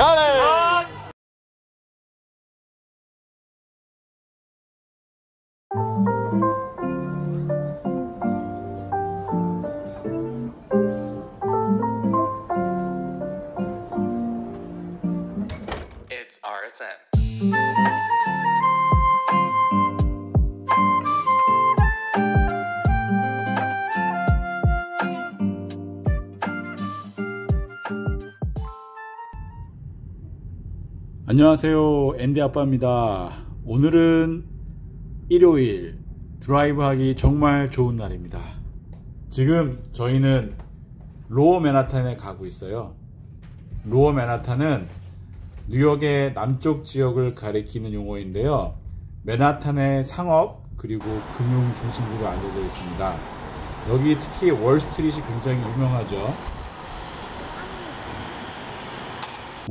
It's RSM. 안녕하세요. 앤디 아빠입니다. 오늘은 일요일 드라이브 하기 정말 좋은 날입니다. 지금 저희는 로어 맨하탄에 가고 있어요. 로어 맨하탄은 뉴욕의 남쪽 지역을 가리키는 용어인데요. 맨하탄의 상업 그리고 금융 중심지로 알려져 있습니다. 여기 특히 월스트리트이 굉장히 유명하죠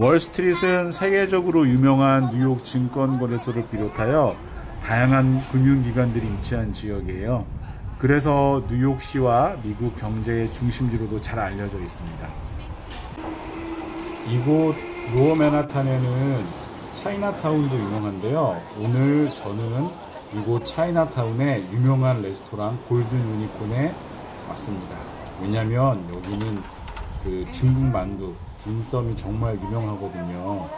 월스트리트는 세계적으로 유명한 뉴욕 증권거래소를 비롯하여 다양한 금융기관들이 위치한 지역이에요. 그래서 뉴욕시와 미국 경제의 중심지로도 잘 알려져 있습니다. 이곳 로어 맨하탄에는 차이나타운도 유명한데요. 오늘 저는 이곳 차이나타운의 유명한 레스토랑 골든 유니콘에 왔습니다. 왜냐면 여기는 그 중국 만두 딘섬이 정말 유명하거든요.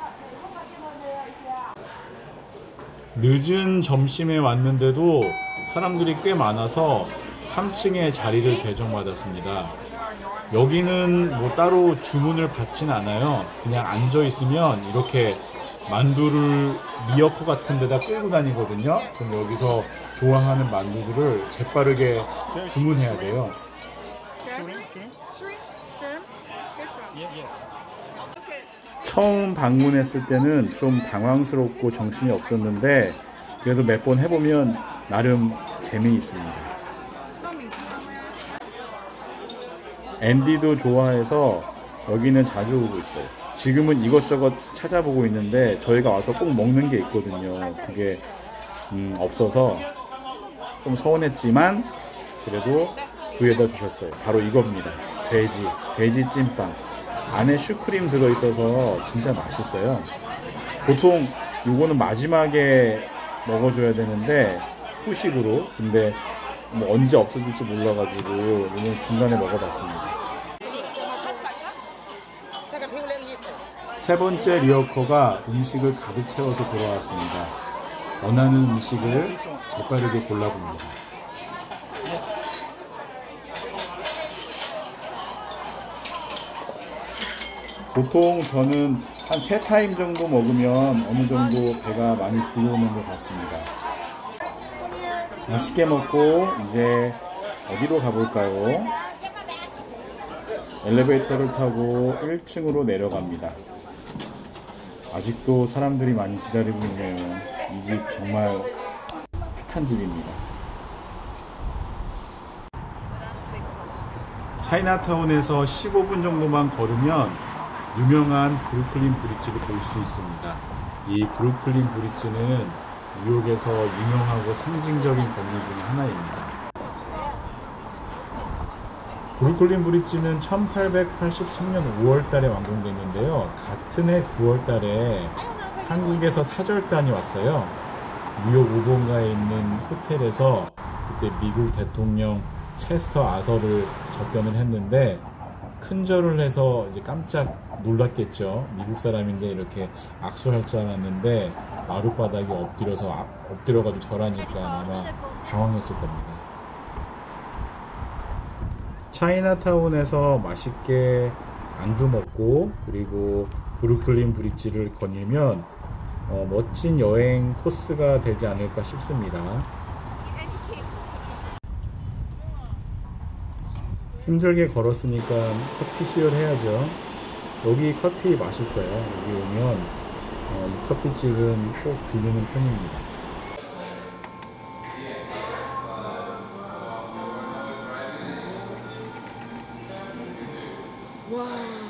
늦은 점심에 왔는데도 사람들이 꽤 많아서 3층에 자리를 배정받았습니다. 여기는 뭐 따로 주문을 받진 않아요. 그냥 앉아 있으면 이렇게 만두를 미역코 같은 데다 끌고 다니거든요. 그럼 여기서 좋아하는 만두들을 재빠르게 주문해야 돼요. 처음 방문했을 때는 좀 당황스럽고 정신이 없었는데 그래도 몇 번 해보면 나름 재미있습니다. 앤디도 좋아해서 여기는 자주 오고 있어요. 지금은 이것저것 찾아보고 있는데 저희가 와서 꼭 먹는 게 있거든요. 그게 음, 없어서 좀 서운했지만 그래도 구해다 주셨어요. 바로 이겁니다. 돼지, 돼지 찐빵. 안에 슈크림 들어있어서 진짜 맛있어요. 보통 이거는 마지막에 먹어줘야 되는데 후식으로 근데 뭐 언제 없어질지 몰라가지고 오늘 중간에 먹어봤습니다. 세 번째 리어커가 음식을 가득 채워서 돌아왔습니다. 원하는 음식을 재빠르게 골라봅니다. 보통 저는 한 세 타임 정도 먹으면 어느 정도 배가 많이 불러오는 것 같습니다. 맛있게 먹고 이제 어디로 가볼까요? 엘리베이터를 타고 1층으로 내려갑니다. 아직도 사람들이 많이 기다리고 있네요. 이 집 정말 핫한 집입니다. 차이나타운에서 15분 정도만 걸으면 유명한 브루클린 브릿지를 볼 수 있습니다. 이 브루클린 브릿지는 뉴욕에서 유명하고 상징적인 건물 중에 하나입니다. 브루클린 브릿지는 1883년 5월 달에 완공됐는데요. 같은 해 9월 달에 한국에서 사절단이 왔어요. 뉴욕 오본가에 있는 호텔에서 그때 미국 대통령 체스터 아서를 접견을 했는데 큰절을 해서 이제 깜짝 놀랐겠죠. 미국 사람인데 이렇게 악수할 줄 알았는데 마룻바닥에 엎드려서 아, 엎드려가지고 절하니까 아마 당황했을 겁니다. 차이나타운에서 맛있게 안두 먹고 그리고 브루클린 브릿지를 거닐면 어, 멋진 여행 코스가 되지 않을까 싶습니다. 힘들게 걸었으니까 커피 수혈해야죠. 여기 커피 맛있어요. 여기 오면 어, 이 커피집은 꼭 들르는 편입니다. 와.